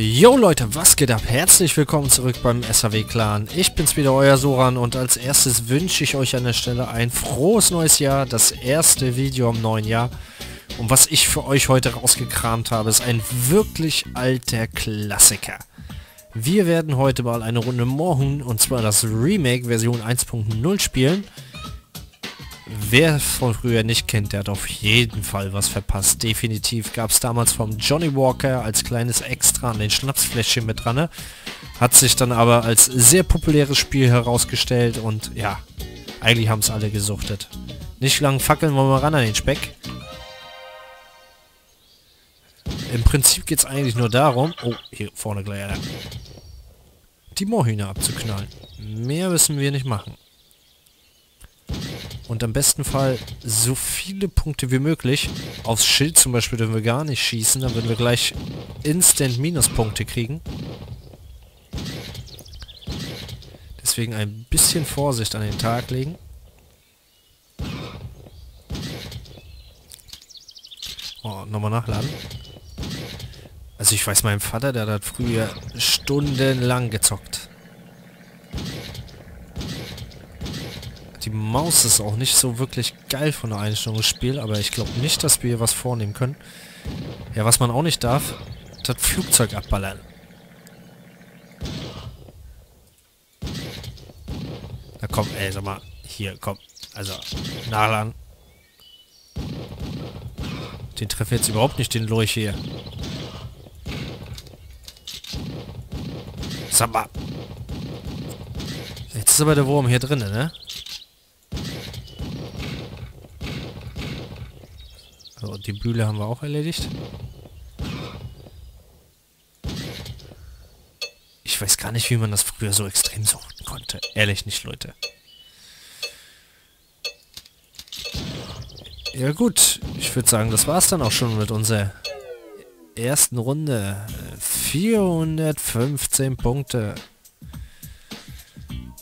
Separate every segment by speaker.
Speaker 1: Yo Leute, was geht ab? Herzlich willkommen zurück beim SAW Clan. Ich bin's wieder, euer Soran und als erstes wünsche ich euch an der Stelle ein frohes neues Jahr, das erste Video im neuen Jahr. Und was ich für euch heute rausgekramt habe, ist ein wirklich alter Klassiker. Wir werden heute mal eine Runde Morhun und zwar das Remake Version 1.0 spielen. Wer von früher nicht kennt, der hat auf jeden Fall was verpasst. Definitiv gab es damals vom Johnny Walker als kleines Extra an den Schnapsfläschchen mit dran. Ne? Hat sich dann aber als sehr populäres Spiel herausgestellt und ja, eigentlich haben es alle gesuchtet. Nicht lang fackeln wollen wir ran an den Speck. Im Prinzip geht es eigentlich nur darum... Oh, hier vorne gleich einer. Die Moorhühner abzuknallen. Mehr müssen wir nicht machen. Und am besten Fall so viele Punkte wie möglich. Aufs Schild zum Beispiel dürfen wir gar nicht schießen, dann würden wir gleich instant Minuspunkte kriegen. Deswegen ein bisschen Vorsicht an den Tag legen. Oh, nochmal nachladen. Also ich weiß, mein Vater, der hat früher stundenlang gezockt. Die Maus ist auch nicht so wirklich geil von der Einstellung des Spiels, aber ich glaube nicht, dass wir hier was vornehmen können. Ja, was man auch nicht darf, das Flugzeug abballern. Na komm, ey, sag mal, hier, komm. Also, nachladen. Den treffe jetzt überhaupt nicht, den Lurch hier. Sag mal. Jetzt ist aber der Wurm hier drin, ne? So, die Bühle haben wir auch erledigt. Ich weiß gar nicht, wie man das früher so extrem suchen konnte. Ehrlich nicht, Leute. Ja gut, ich würde sagen, das war's dann auch schon mit unserer ersten Runde. 415 Punkte.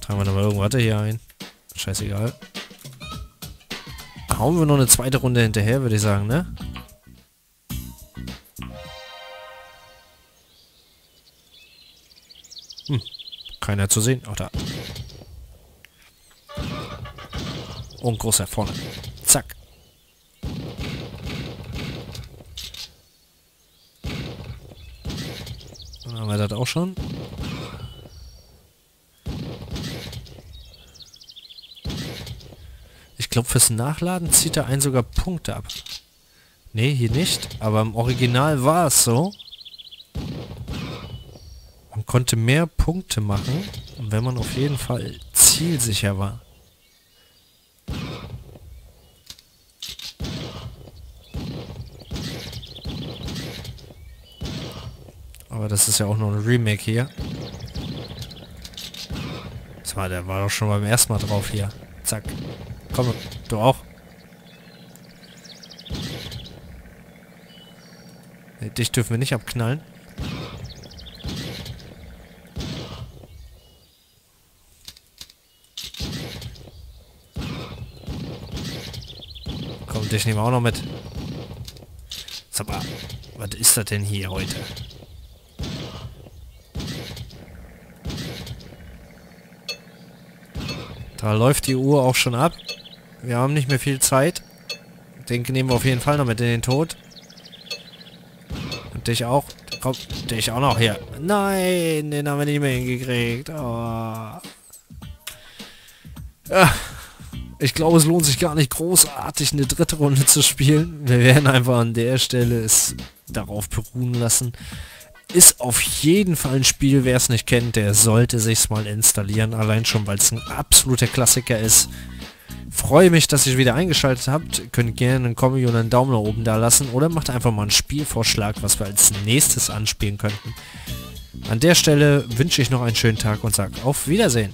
Speaker 1: Tragen wir nochmal irgendwas hier ein. Scheißegal hauen wir noch eine zweite Runde hinterher, würde ich sagen, ne? Hm, keiner zu sehen. Auch da. Und großer vorne. Zack. Dann haben wir das auch schon. Glaube, fürs Nachladen zieht er einen sogar Punkte ab. Ne, hier nicht. Aber im Original war es so. Man konnte mehr Punkte machen, wenn man auf jeden Fall zielsicher war. Aber das ist ja auch nur ein Remake hier. Das war, der war doch schon beim ersten Mal drauf hier. Zack. Komm, du auch. Nee, dich dürfen wir nicht abknallen. Komm, dich nehmen wir auch noch mit. Sag mal, was ist das denn hier heute? Da läuft die Uhr auch schon ab. Wir haben nicht mehr viel Zeit. Den nehmen wir auf jeden Fall noch mit in den Tod. Und dich auch. Komm, dich auch noch hier. Nein, den haben wir nicht mehr hingekriegt. Oh. Ich glaube, es lohnt sich gar nicht großartig eine dritte Runde zu spielen. Wir werden einfach an der Stelle es darauf beruhen lassen. Ist auf jeden Fall ein Spiel, wer es nicht kennt, der sollte sich's mal installieren. Allein schon, weil es ein absoluter Klassiker ist. Freue mich, dass ihr wieder eingeschaltet habt. Könnt gerne einen Kommentar und einen Daumen nach oben da lassen oder macht einfach mal einen Spielvorschlag, was wir als nächstes anspielen könnten. An der Stelle wünsche ich noch einen schönen Tag und sage auf Wiedersehen.